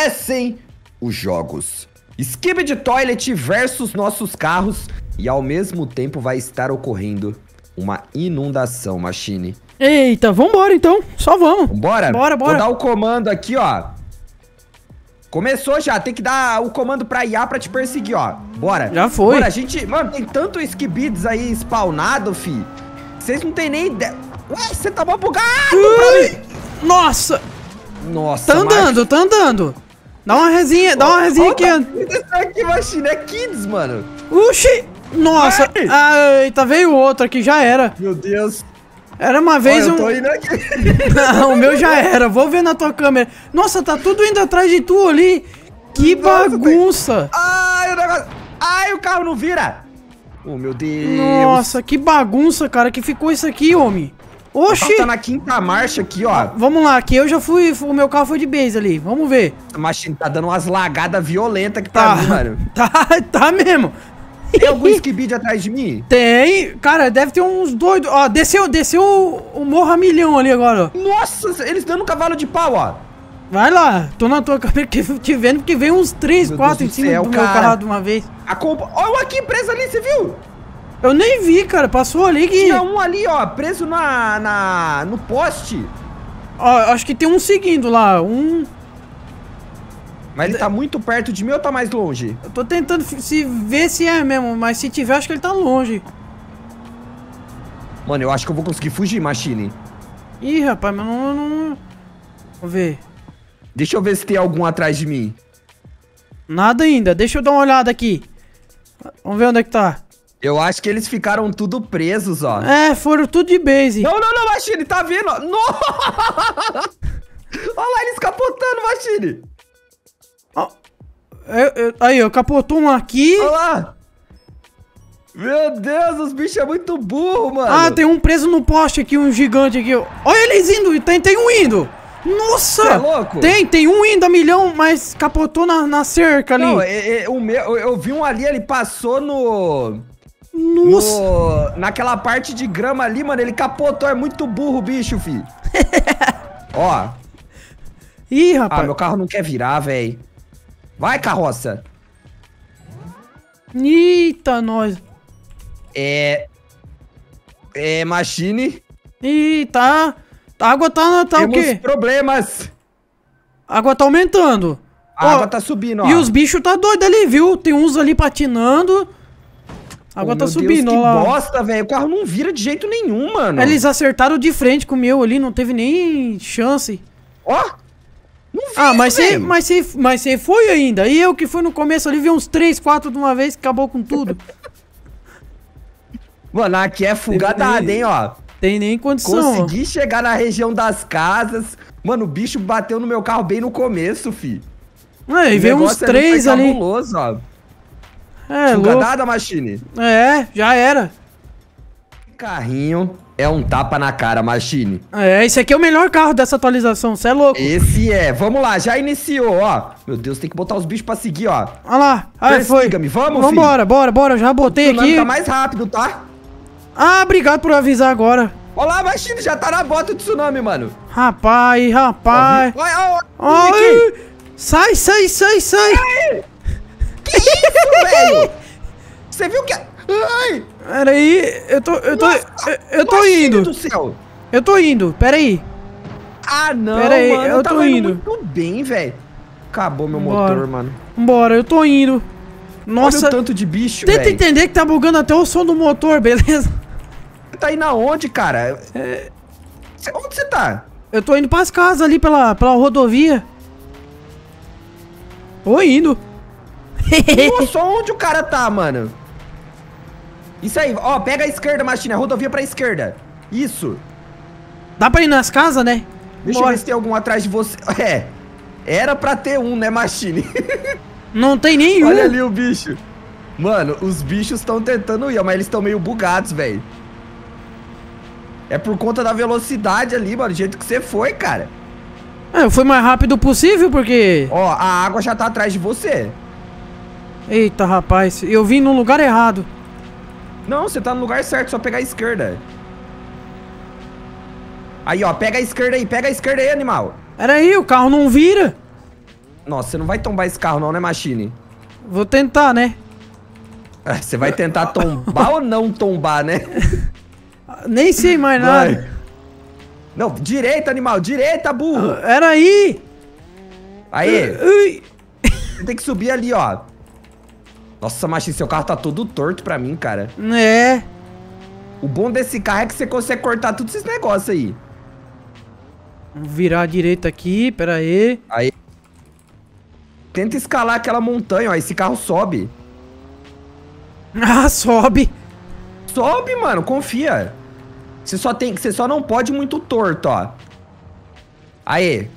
comecem os jogos. Skip de Toilet versus nossos carros e ao mesmo tempo vai estar ocorrendo uma inundação, Machine. Eita, vambora então. Só vamos. Bora? Bora, bora. Vou dar o comando aqui, ó. Começou já, tem que dar o comando pra IA pra te perseguir, ó. Bora. Já foi. Bora, a gente... Mano, tem tanto Skibids aí spawnado, fi. Vocês não tem nem ideia. Ué, você tá bugado pra mim. Nossa, Nossa, tá andando, tá andando. Dá uma resinha, dá uma resinha aqui. Olha Isso aqui, Machine, é Kids, mano. Oxi. Nossa, Ai. eita, veio outro aqui, já era. Meu Deus. Era uma Olha, vez eu um... tô indo aqui. Não, o meu já era. Vou ver na tua câmera. Nossa, tá tudo indo atrás de tu ali. Que Nossa, bagunça. Ai, o negócio... Ai, o carro não vira. Oh, meu Deus. Nossa, que bagunça, cara, que ficou isso aqui, homem. Oxi. tá na quinta marcha aqui, ó. Vamos lá, que eu já fui, o meu carro foi de base ali. Vamos ver. A Machine tá dando umas lagadas violentas pra Tá, mim, mano. tá, tá mesmo. Tem algum skibid atrás de mim? Tem, cara, deve ter uns doidos. Ó, desceu, desceu o, o morro a milhão ali agora, ó. Nossa, eles dando um cavalo de pau, ó. Vai lá, tô na tua câmera que- te vendo porque veio uns 3, Meu 4 em do cima do meu carro de uma vez. A compa... Olha o aqui preso ali, você viu? Eu nem vi, cara, passou ali que. Tinha um ali, ó, preso na, na, no poste. Ó, acho que tem um seguindo lá, um. Mas ele tá muito perto de mim ou tá mais longe? Eu tô tentando se ver se é mesmo, mas se tiver, acho que ele tá longe. Mano, eu acho que eu vou conseguir fugir, Machine. Ih, rapaz, mas não, não. Vamos ver. Deixa eu ver se tem algum atrás de mim. Nada ainda, deixa eu dar uma olhada aqui. Vamos ver onde é que tá. Eu acho que eles ficaram tudo presos, ó. É, foram tudo de base. Não, não, não, Machine, tá vendo? Nossa! Olha lá, eles capotando, Machine. Ó, eu- eu- aí, ó, capotou um aqui. Olha lá. Meu Deus, os bichos é muito burro, mano. Ah, tem um preso no poste aqui, um gigante aqui. Olha eles indo, tem, tem um indo. Nossa! É louco? Tem, tem um indo a milhão, mas capotou na, na cerca ali. Não, é- é- o meu, eu, eu vi um ali, ele passou no, Nossa! no... Naquela parte de grama ali, mano, ele capotou. É muito burro o bicho, fi. Ó. Ih, Ah, rapaz. meu carro não quer virar, véi. Vai, carroça. Eita, nós. É... É, Machine. Ih, tá. A água tá, tá o Temos quê? problemas. A água tá aumentando. A Ó, água tá subindo, ó. E os bichos tá doido ali, viu? Tem uns ali patinando. A água Oh, tá subindo, Deus, que lá. bosta, velho. O carro não vira de jeito nenhum, mano. Eles acertaram de frente com o meu ali, não teve nem chance. Ó. Não vi Ah, mas você, mas você, mas você foi ainda. E eu que fui no começo ali, vi uns 3, 4 de uma vez, que acabou com tudo. Mano, aqui é fugadada, hein, ó. Tem nem condição. Consegui chegar na região das casas. Mano, o bicho bateu no meu carro bem no começo, fi. É, e veio uns negócio 3 foi ali. cabuloso, ó. É, louco. Fugadada, Machine. É, já era. Carrinho é um tapa na cara, Machine. É, esse aqui é o melhor carro dessa atualização, você é louco. Esse é. Vamos lá, já iniciou, ó. Meu Deus, tem que botar os bichos pra seguir, ó. Olha lá. Ah, foi. Persiga-me, vamos, Vambora, bora, bora. Já botei aqui. tá mais rápido, tá? Ah, obrigado por avisar agora. Olha lá, Machine, já tá na bota do tsunami, mano. Rapaz, rapaz. Olha. Ai, sai, sai, sai, sai. Que isso, velho? Você viu que... Ai! Pera aí, eu tô, eu tô, Nossa, eu, eu tô indo. do céu. Eu tô indo, pera aí. Ah, não, Pera aí, mano. eu tô tava indo. muito bem, velho. Acabou meu Bora. motor, mano. Vambora, eu tô indo. Olha Nossa, o tanto de bicho, tenta velho. entender que tá bugando até o som do motor, beleza? Tá indo aonde, cara? É. Cê- Onde você tá? Eu tô indo pras casas ali pela, pela rodovia. Tô indo. Nossa, onde o cara tá, mano? Isso aí, ó, pega a esquerda, Machine, a rodovia pra esquerda. Isso. Dá pra ir nas casas, né? Deixa eu Bora. ver se tem algum atrás de você. É, era pra ter um, né, Machine? Não tem nenhum. Olha ali o bicho. Mano, os bichos estão tentando ir, mas eles estão meio bugados, velho. É por conta da velocidade ali, mano, do jeito que você foi, cara. É, eu fui mais rápido possível porque... Ó, a água já tá atrás de você. Eita, rapaz, eu vim no lugar errado. Não, você tá no lugar certo, só pegar a esquerda. Aí, ó, pega a esquerda aí, pega a esquerda aí, animal. Pera aí, o carro não vira. Nossa, você não vai tombar esse carro não, né, Machine? Vou tentar, né? É, Você vai tentar tombar ou não tombar, né? Nem sei mais Vai. nada. Não, direita, animal, direita, burro. Era aí! Aí, Ui. você tem que subir ali, ó. Nossa, Machine, seu carro tá todo torto pra mim, cara. É. O bom desse carro é que você consegue cortar todos esses negócios aí. Vamos virar à direita aqui, pera aí. Aí. Tenta escalar aquela montanha, ó. Esse carro sobe. Ah, sobe. Sobe, mano, confia. Você só tem, você só não pode muito torto, ó. Aê.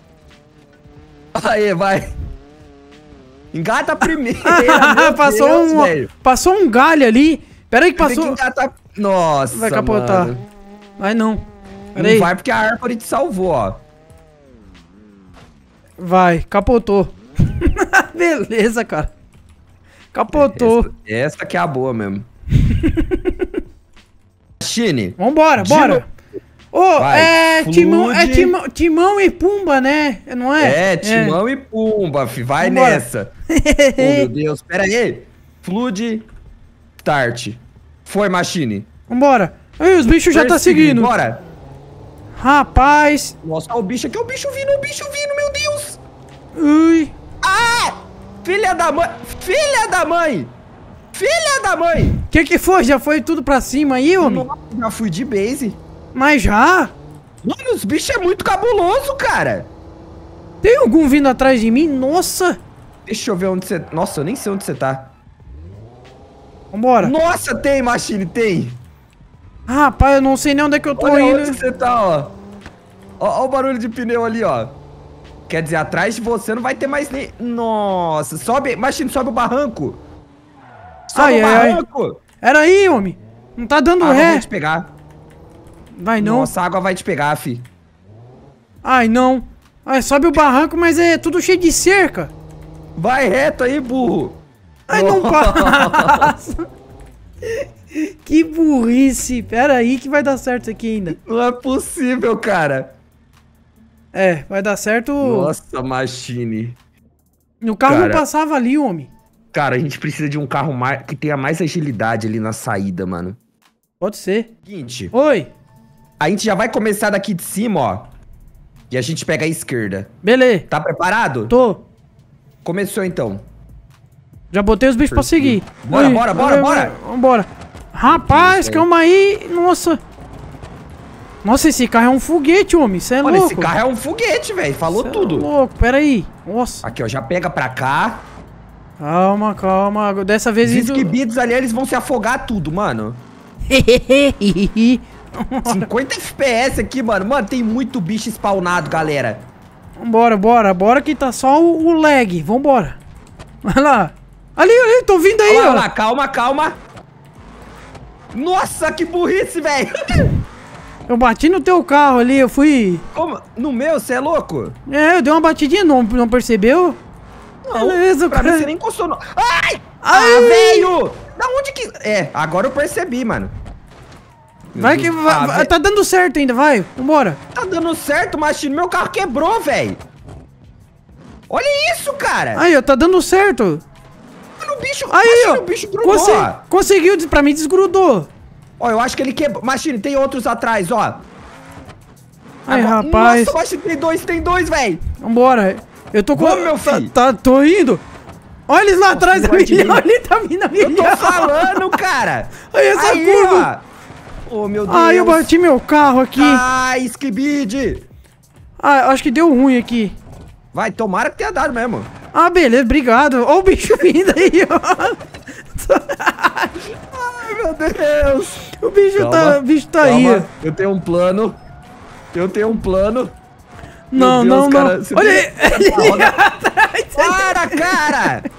Aê, vai. Engata primeiro. passou, Deus, um, velho. passou um galho ali. Pera aí que Tem que passou. engatar... Nossa, Vai capotar. mano. Vai não. Pera Não aí. vai porque a árvore te salvou, ó. Vai, capotou. Beleza, cara. Capotou. Essa, essa que é a boa mesmo. Chine. Vambora, bora. Ô, Vai, é, timão, é flude. timão, timão e pumba, né? Não é? É, Timão e Pumba, fi. Vai Vambora. nessa. oh, meu Deus. Pera aí. Flood. Start. Foi, Machine. Vambora. Aí, os bichos já tá seguindo. Bora. Rapaz. Nossa, olha o bicho aqui. O bicho vindo, o bicho vindo, meu Deus. Ui. Ah! Filha da mãe. Filha da mãe. Filha da mãe. Que que foi? Já foi tudo pra cima aí, homem? Nossa, já fui de base. Mas já? Mano, os bichos é muito cabuloso, cara. Tem algum vindo atrás de mim? Nossa. Deixa eu ver onde você... Nossa, eu nem sei onde você tá. Vambora. Nossa, tem, Machine, tem. Rapaz, eu não sei nem onde é que eu tô Olha indo. onde você tá, ó. ó. Ó o barulho de pneu ali, ó. Quer dizer, atrás de você não vai ter mais nem... Nossa, sobe... Machine, sobe o barranco. Sobe Ai, o ai, ai. barranco. Era aí, homem. Não tá dando A água ré. vai te pegar. Vai não. Nossa, a água vai te pegar, fi. Ai, não. Ai, sobe o barranco, mas é tudo cheio de cerca. Vai reto aí, burro. Ai, não passa. que burrice. Pera aí que vai dar certo isso aqui ainda. Não é possível, cara. É, vai dar certo. Nossa, Machine. O carro não cara. passava ali, homem. Cara, a gente precisa de um carro mais... que tenha mais agilidade ali na saída, mano. Pode ser. Seguinte, Oi. A gente já vai começar daqui de cima, ó. E a gente pega a esquerda. Beleza. Tá preparado? Tô. Começou então. Já botei os bichos pra seguir. Bora, Ui, bora, bora, bora. Vambora. Rapaz, calma aí. Nossa. Nossa, esse carro é um foguete, homem. Você é Olha, louco. esse carro é um foguete, velho. Falou Cê tudo. É louco, pera aí. Nossa. Aqui, ó, já pega pra cá. Calma, calma. Dessa vez Os indo... esquibidos ali, eles vão se afogar tudo, mano. 50 FPS aqui, mano. Mano, tem muito bicho spawnado, galera. Vambora, bora. Bora que tá só o, o lag. Vambora. Vai lá. Ali, ali, tô vindo aí, Olha lá, ó. olha lá, calma, calma. Nossa, que burrice, velho. Eu bati no teu carro ali, eu fui... Como? No meu, você é louco? É, eu dei uma batidinha, não, não percebeu? Não, Beleza, pra mim cara. você nem encostou no... Ai! Ai! Ah, velho! Da onde que... É, agora eu percebi, mano. Vai que... Vai, vai- velho, tá dando certo ainda, vai. Vambora. Tá dando certo, Machine. Meu carro quebrou, velho. Olha isso, cara. Aí, ó, tá dando certo. Mano, o bicho... Aí, ó. o bicho grudou. Conseguiu, pra mim desgrudou. Ó, eu acho que ele quebrou. Machine, tem outros atrás, ó. Aí, Agora- rapaz. Nossa, Machine, tem dois, tem dois, velho. Vambora. Eu tô com... Vamos, meu tá- filho. Tá, tô indo. Olha eles lá atrás, a vai de milhão mim. ali, tá vindo a Eu tô milhão. falando, cara. Aí, essa curva. ó. Oh, meu Deus. Ai, eu bati meu carro aqui. Ai, Skibid. Ah, acho que deu ruim aqui. Vai, tomara que tenha dado mesmo. Ah, beleza, obrigado. Ó o bicho vindo aí, ó. Ai, meu Deus. O bicho tá, Calma, o bicho tá aí. Eu tenho um plano. Eu tenho um plano. Não, não, Deus, não. cara, você Olha ele, ele atrás. Para, cara.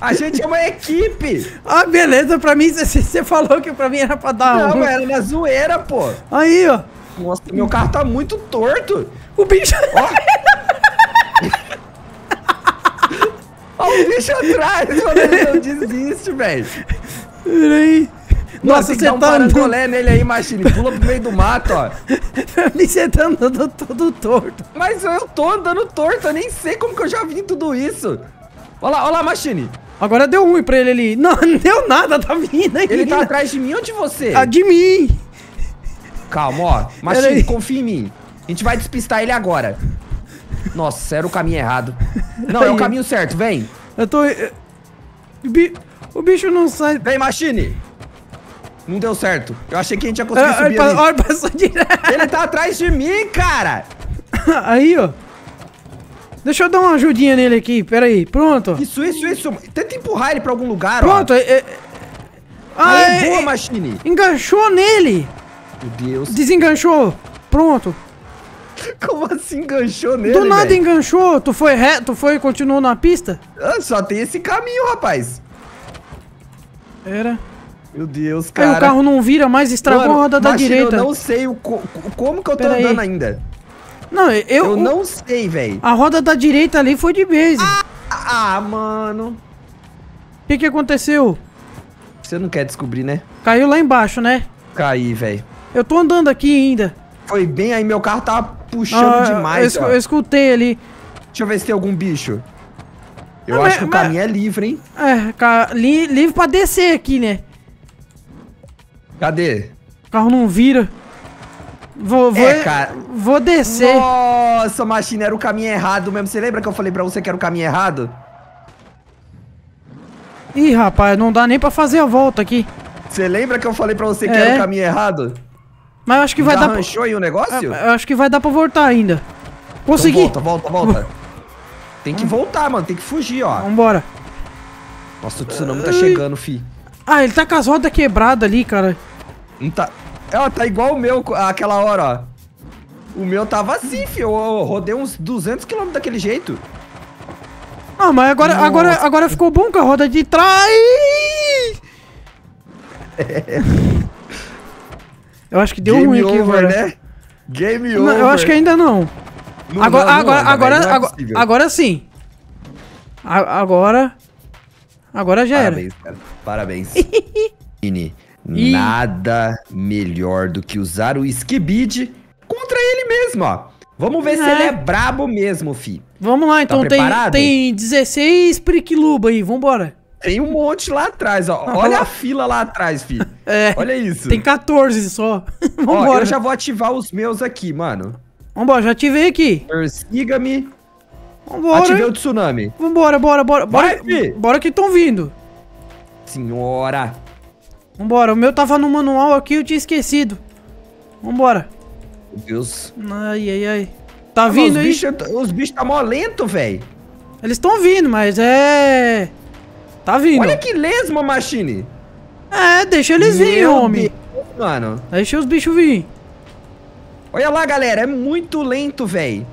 A gente é uma equipe. Ah, beleza, pra mim, você falou que pra mim era pra dar Não, um. era na zoeira, pô. Aí, ó. Nossa, meu carro tá muito torto. O bicho. Olha o bicho atrás. Mano, não desiste, velho. Peraí. Nossa, você um tá andando. nele aí, Machine. Pula pro meio do mato, ó. você tá andando todo torto. Mas eu tô andando torto, eu nem sei como que eu já vi tudo isso. Olha lá, olha lá, Machine. Agora deu ruim pra ele ali. Não, não deu nada, tá vindo aí. Ele tá atrás de mim ou de você? Ah, de mim. Calma, ó. Machine, confia em mim. A gente vai despistar ele agora. Nossa, era o caminho errado. Não, é o caminho certo, vem. Eu tô... eh, O bi- o bicho não sai... Vem, Machine. Não deu certo. Eu achei que a gente ia conseguir Ah, subir pa- olha, passou direto. Ele tá atrás de mim, cara. Aí, ó. Deixa eu dar uma ajudinha nele aqui, pera aí. Pronto. Isso, isso, isso. Tenta empurrar ele pra algum lugar, ó. Pronto. É, é... Ah, Aê, é- boa, é- Machine. enganchou nele. Meu Deus. Desenganchou. Pronto. Como assim enganchou nele, Do nada velho? enganchou. Tu foi reto, tu foi e continuou na pista? Ah, Só tem esse caminho, rapaz. Era. Meu Deus, Aí cara. o carro não vira mais, estragou Mano, a roda da direita. Eu não sei o co- como que eu tô Pera aí. andando ainda. Não, eu... Eu, o- não sei, velho. A roda da direita ali foi de base. O Ah, mano. que que aconteceu? Você não quer descobrir, né? Caiu lá embaixo, né? Caí, velho. Eu tô andando aqui ainda. Foi bem aí, meu carro tava puxando Ah, demais, eu, escu- ó. eu escutei ali. Deixa eu ver se tem algum bicho. Eu Ah, acho mas- que o mas- caminho é livre, hein? É, ca- li- livre pra descer aqui, né? Cadê? O carro não vira. Vou, vou, É, cara. vou descer. Nossa, Machine, era o caminho errado mesmo. Você lembra que eu falei pra você que era o caminho errado? Ih, rapaz, não dá nem pra fazer a volta aqui. Você lembra que eu falei pra você que É. era o caminho errado? Mas eu acho que vai dar pra... aí o negócio? Eu acho que vai dar pra voltar ainda. Então Consegui. volta, volta, volta. Tem que voltar, mano. Tem que fugir, ó. Vambora. Nossa, o tsunami tá chegando, fi. Ah, ele tá com as rodas quebradas ali, cara. Não tá... Ó, tá igual o meu aquela hora, ó. O meu tava assim, fi. Eu, rodei uns 200 km daquele jeito. Ah, mas agora, Nossa. agora, agora ficou bom com a roda de trás. Eu acho que deu Game ruim aqui, over, velho. né? Game Não, over. eu acho que ainda não. Não, agora, não, agora, agora, é agora, agora sim. A- agora, agora já era. Parabéns, cara. Parabéns. Mini, Ih. nada melhor do que usar o Skibid contra ele mesmo, ó. Vamos ver se É. ele é brabo mesmo, fi. Vamos lá, então tem, preparado? tem 16 Prickluba aí, vambora. Tem um monte lá atrás, ó. Olha a fila lá atrás, fi. É, Olha isso. tem 14 só. Ó, vambora. eu já vou ativar os meus aqui, mano. Vambora, já ativei aqui. Persiga-me. Vambora. Ativei o tsunami. Vambora, bora, bora. Bora, Vai, fi. bora que estão vindo. Senhora. Vambora, o meu tava no manual aqui, eu tinha esquecido. Vambora. Meu Deus. Ai, ai, ai. Tá Ah, vindo os aí? os bichos tá mó lento, velho. Eles estão vindo, mas é... Tá vindo. Olha que lesma, Machine. É, deixa eles virem, homem. Deus, mano. Deixa os bichos vir. Olha lá, galera. É muito lento, velho.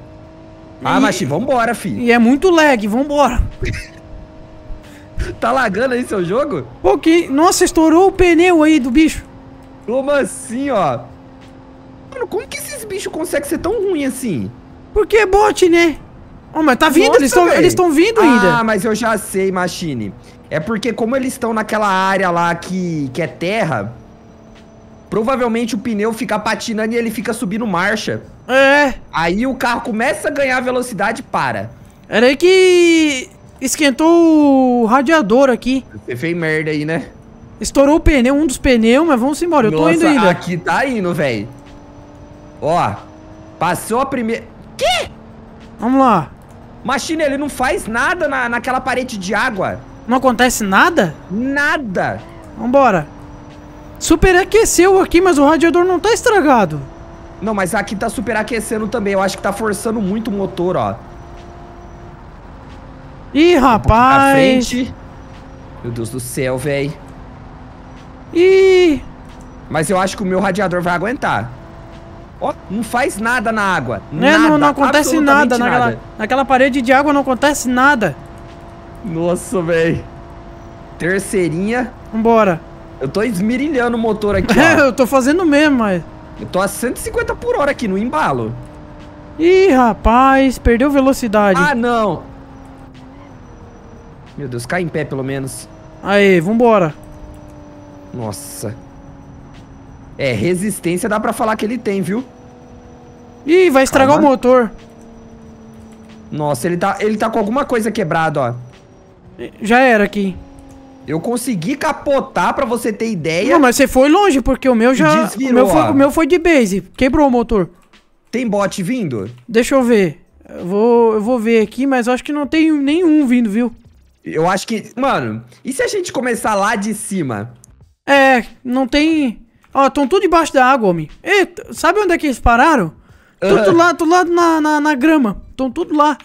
Ah, E- Machine, vambora, fi. E é muito lag, vambora. Tá lagando aí seu jogo? Pô, que... Nossa, estourou o pneu aí do bicho. Como assim, ó? Mano, como que esses bichos conseguem ser tão ruins assim? Porque é bot, né? Ó, mas tá vindo, Nossa, eles estão vindo Ah, ainda. mas eu já sei, Machine. É porque como eles estão naquela área lá que, que é terra, provavelmente o pneu fica patinando e ele fica subindo marcha. É, Aí o carro começa a ganhar velocidade e para. era aí que esquentou o radiador aqui. Você fez merda aí, né? Estourou o pneu, um dos pneus, mas vamos embora, eu tô indo ainda. aqui tá indo, velho. Ó, passou a primeira... Que? Vamos lá. Machine, ele não faz nada na, naquela parede de água. Não acontece nada? Nada. Vambora. Superaqueceu aqui, mas o radiador não tá estragado. Não, mas aqui tá superaquecendo também. Eu acho que tá forçando muito o motor, ó. Ih, Pra rapaz. frente. Meu Deus do céu, velho. Ih. Mas eu acho que o meu radiador vai aguentar. Ó, não faz nada na água. Né, nada, não, não acontece nada, absolutamente naquela, naquela parede de água não acontece nada. Nossa, velho. Terceirinha. Vambora. Eu tô esmirilhando o motor aqui, É, eu tô fazendo mesmo, mas... Eu tô a 150 por hora aqui no embalo. Ih, rapaz, perdeu velocidade. Ah, não. Meu Deus, cai em pé pelo menos. Aí, vambora. Nossa. É, resistência dá pra falar que ele tem, viu? Ih, vai estragar Calma. o motor. Nossa, ele tá, ele tá com alguma coisa quebrada, ó. Já era aqui. Eu consegui capotar, pra você ter ideia. Não, mas você foi longe, porque o meu já. Desvirou, o, meu foi, o meu foi de base. Quebrou o motor. Tem bot vindo? Deixa eu ver. Eu vou, eu vou ver aqui, mas acho que não tem nenhum vindo, viu? Eu acho que... Mano, e se a gente começar lá de cima? É, não tem. Ó, estão tudo debaixo da água, homem. Eita, sabe onde é que eles pararam? Ah. Tudo lá, tudo lá na, na, na grama. Estão tudo lá.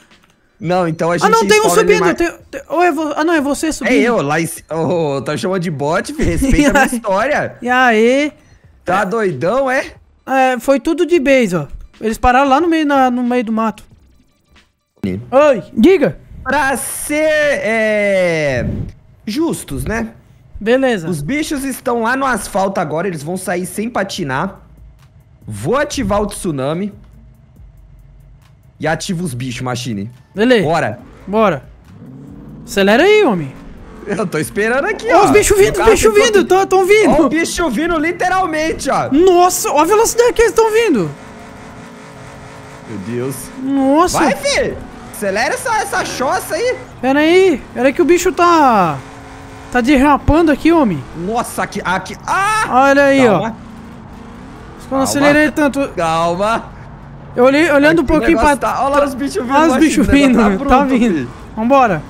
Não, então a gente... Ah, não, tem um subindo. Tem, tem- ou é vo- ah, não, é você subindo. É eu, lá Ô, tá chamando de bot, filho? Respeita a minha história. E aí? Tá doidão, é? É, foi tudo de base, ó. Eles pararam lá no meio, na- no meio do mato. Oi, diga. Pra ser, é... Justos, né? Beleza. Os bichos estão lá no asfalto agora, eles vão sair sem patinar. Vou ativar o tsunami. E ativo os bichos, Machine. Beleza. Bora. Bora. Acelera aí, homem. Eu tô esperando aqui, Ó, ó. os bichos vindo, os bichos vindo, tão, tão Ó o vindo. bicho vindo literalmente, ó. Nossa, ó a velocidade que eles estão vindo. Meu Deus. Nossa. Vai, fi. Acelera essa, essa choça aí. Pera aí, pera aí que o bicho tá... Tá derrapando aqui, homem. Nossa, aqui, aqui. Ah! Olha aí, ó. Calma, Quando eu acelerei tanto... calma. Eu olhei olhando um Aqui o pouquinho pra... Tá... Olha lá os bichos vindo. Olha os bichos o vindo, tá, bruto, vindo. filho. Vambora.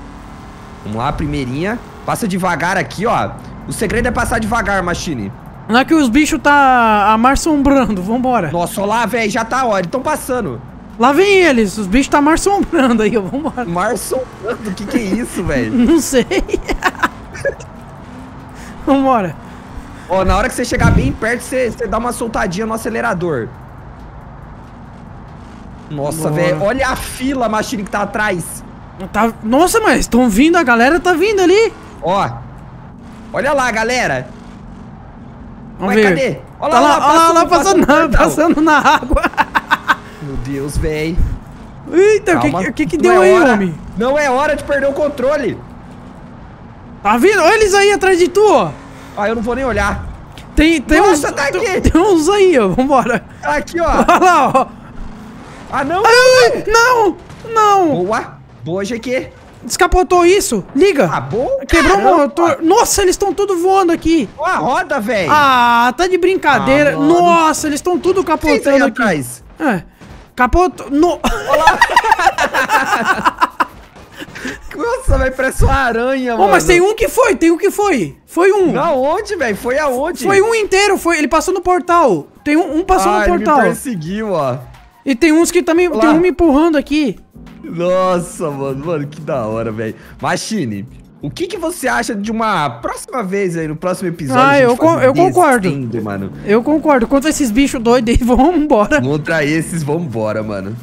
Vamos lá, primeirinha. Passa devagar aqui, ó. O segredo é passar devagar, Machine. Não é que os bichos tá amarsombrando, vambora. Nossa, olha lá, velho, já tá, ó. Eles tão passando. Lá vem eles, os bichos tá amarsombrando aí, ó, vambora. Marson, o que que é isso, velho? Não sei. vambora. Ó, na hora que você chegar bem perto, você, você dá uma soltadinha no acelerador. Nossa, velho, olha a fila, Machine, que tá atrás. Tá... Nossa, mas estão vindo, a galera tá vindo ali. Ó. Olha lá, galera. Vamos Ué, ver. cadê? Olha Tá lá, lá, olha lá, lá, passando- passando, na, passando na água. Meu Deus, velho. Eita, o que, que, que deu é aí, hora- homem? Não é hora de perder o controle. Tá vindo? Olha eles aí atrás de tu, ó. Ah, eu não vou nem olhar. Tem, tem Nossa, uns. tá aqui. tem, uns aí, ó. Vambora. Aqui, ó. Olha lá, ó. Ah, não. Ai, não! Não! Boa. Boa, GQ. Descapotou isso? Liga! Ah, bom. Quebrou caramba. o motor. Nossa, eles estão tudo voando aqui. Ó a roda, velho. Ah, tá de brincadeira. Ah. Nossa, eles estão tudo capotando aqui. atrás? É. Capotou. No... Nossa, vai parece uma aranha, Oh, mano. mas tem um que foi, tem um que foi. Foi um. Na onde, velho? Foi aonde? Foi um inteiro, foi. Ele passou no portal. Tem um, um passou ah, no ele portal. me perseguiu, ó. E tem uns que também. Olá. Tem um me empurrando aqui. Nossa, mano. Mano, que da hora, velho. Machine, o que que você acha de uma próxima vez aí, no próximo episódio? Ah, eu eu concordo. mano. Eu concordo. Contra esses bichos doidos aí, vamos embora. Contra esses, vambora, mano.